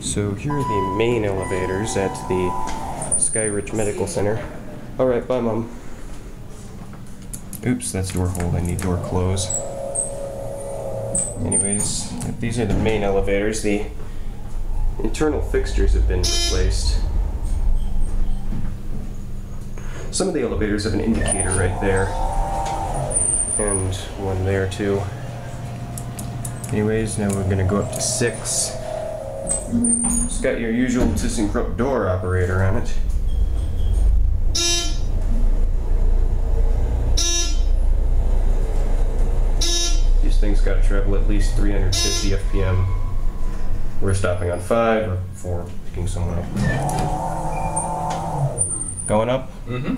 So here are the main elevators at the Skyridge Medical Center. Alright, bye mom. Oops, that's door hold. I need door close. Anyways, these are the main elevators. The internal fixtures have been replaced. Some of the elevators have an indicator right there. And one there too. Anyways, now we're gonna go up to six. It's got your usual ThyssenKrupp door operator on it. These things gotta travel at least 350 FPM. We're stopping on five or four, picking someone up. Going up Mm-hmm.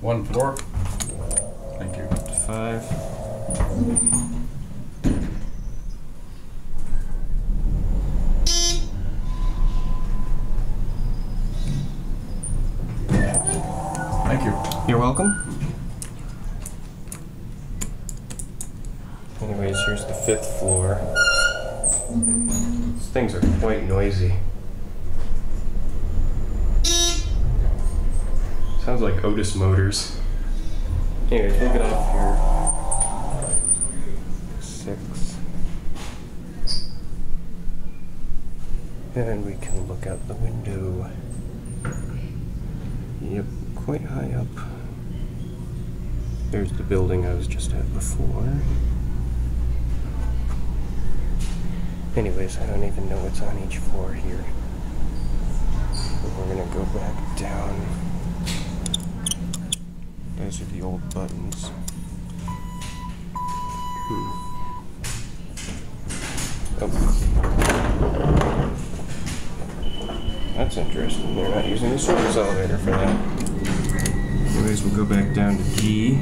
One floor. Thank you. five. Thank you. You're welcome. Anyways, here's the fifth floor. These things are quite noisy. Sounds like Otis Motors. Anyways, we'll get off here. Six. And we can look out the window. Yep, quite high up. There's the building I was just at before. Anyways, I don't even know what's on each floor here. But we're gonna go back down. Those are the old buttons. Hmm. Oh. That's interesting. They're not using the service elevator for that. Anyways, we'll go back down to D.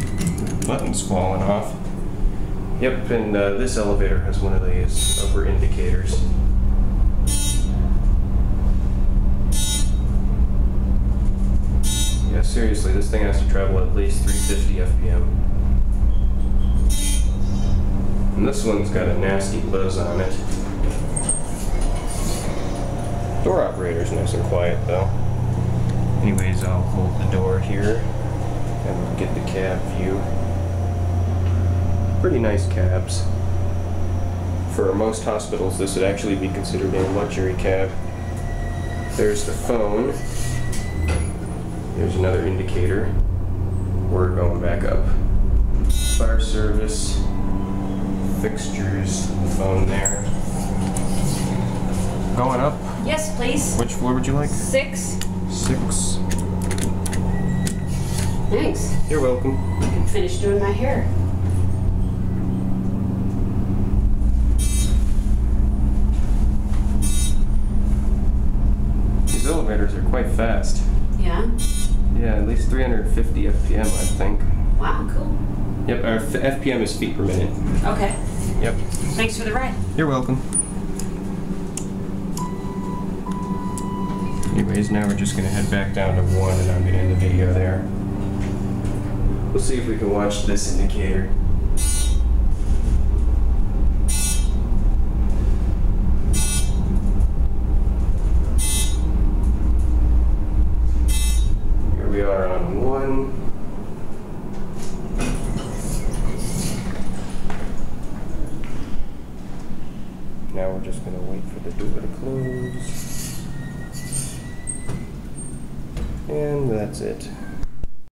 Button's falling off. Yep, and uh, this elevator has one of these upper indicators. Yeah, seriously, this thing has to travel at least 350 FPM. And this one's got a nasty buzz on it. Door operator's nice and quiet though. Anyways, I'll hold the door here and get the cab view. Pretty nice cabs. For most hospitals, this would actually be considered a luxury cab. There's the phone. There's another indicator. We're going back up. Fire service, fixtures, the phone there. Going up. Yes, please. Which floor would you like? Six. Six. Thanks. You're welcome. I can finish doing my hair. These elevators are quite fast. Yeah. Yeah, at least 350 FPM, I think. Wow, cool. Yep, our f- FPM is feet per minute. Okay. Yep. Thanks for the ride. You're welcome. Anyways, now we're just gonna head back down to one and I'm gonna end the video there. We'll see if we can watch this indicator. Here we are on one. Now we're just gonna wait for the door to close. And that's it.